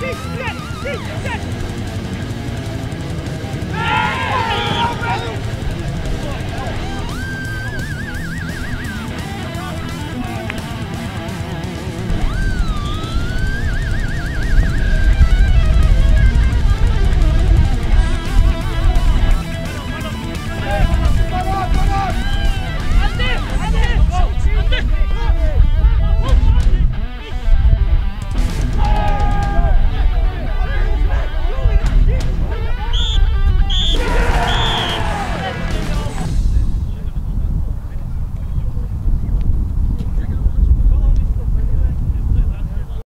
Shit! Shit! Shit!